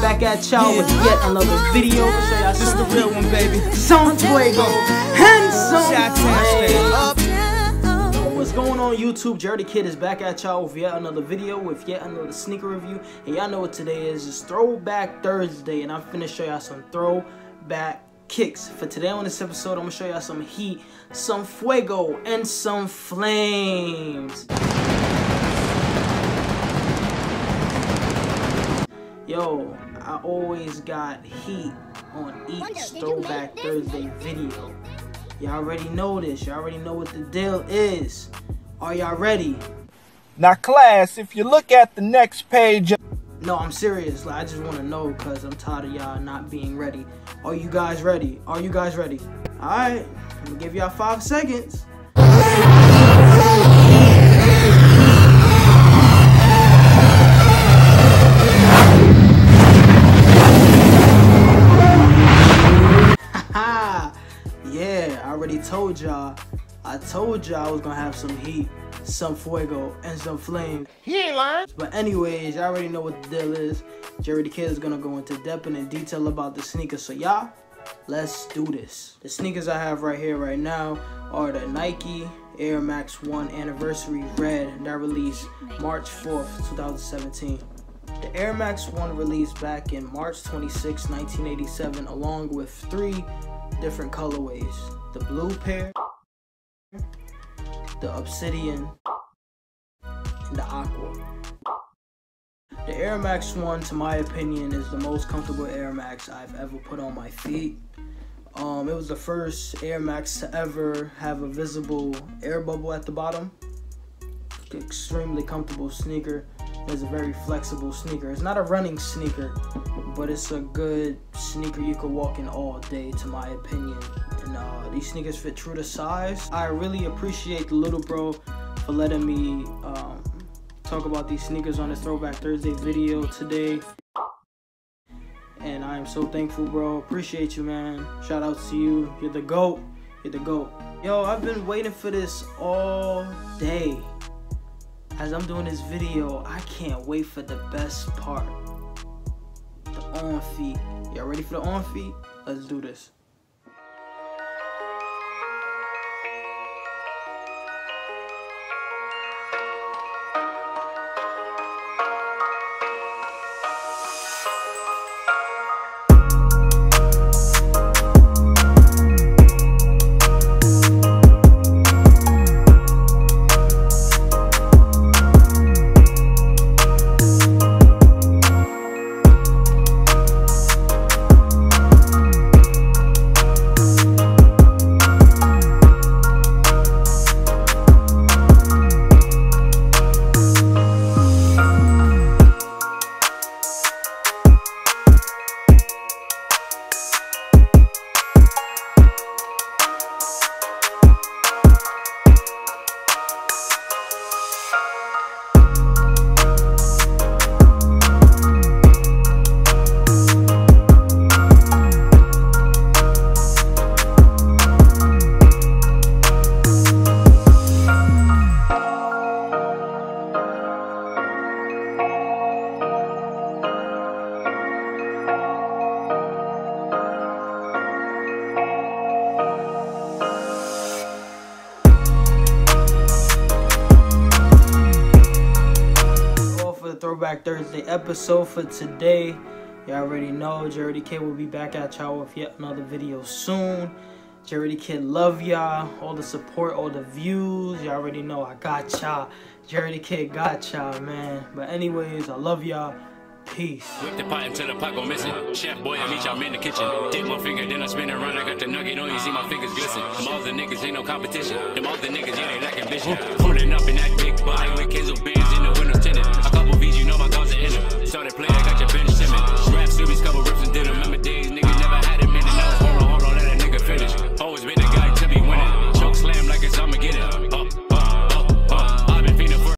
Back at y'all with yet another video. Show y'all This the real one, baby. Some fuego and some Shot. What's going on YouTube? Jerry the Kid is back at y'all with yet another video with yet another sneaker review. And y'all know what today is. It's Throwback Thursday. And I'm finna show y'all some throwback kicks. For today on this episode, I'm gonna show y'all some heat, some fuego, and some flames. Yo, I always got heat on each Throwback Thursday video. Y'all already know this. Y'all already know what the deal is. Are y'all ready? Now, class, if you look at the next page, No, I'm serious. Like, I just want to know because I'm tired of y'all not being ready. Are you guys ready? Are you guys ready? All right, I'm gonna give y'all five seconds. Told y'all. I told y'all I was gonna have some heat, some fuego, and some flame. he ain't lying. But anyways, y'all already know what the deal is. Jerry the Kid is gonna go into depth and in detail about the sneakers. So y'all, let's do this. The sneakers I have right here right now are the Nike Air Max 1 Anniversary Red that released March 4th, 2017. The Air Max 1 released back in March 26, 1987, along with three different colorways. The blue pair, the obsidian, and the aqua. The Air Max 1, to my opinion, is the most comfortable Air Max I've ever put on my feet. Um, it was the first Air Max to ever have a visible air bubble at the bottom. Extremely comfortable sneaker. It's a very flexible sneaker. It's not a running sneaker, but it's a good sneaker you could walk in all day, to my opinion. And uh, these sneakers fit true to size. I really appreciate the little bro for letting me um, talk about these sneakers on the Throwback Thursday video today. And I am so thankful, bro. Appreciate you, man. Shout out to you. You're the GOAT. You're the GOAT. Yo, I've been waiting for this all day. As I'm doing this video, I can't wait for the best part. The on feet. Y'all ready for the on feet? Let's do this. Throwback Thursday episode for today. You already know Jerry the Kid will be back at y'all with yet another video soon. Jerry the Kid love y'all. All the support, all the views. Y'all already know I got y'all. Jerry the Kid got y'all, man. But anyways, I love y'all. Peace. Whip the pot the pot go missing. Chef boy, I meet y'all in the kitchen. Dip my finger, then I spin around. I got the nugget on you, see my fingers glisten. Them other niggas ain't no competition. Them other niggas, yeah, they up in that big body with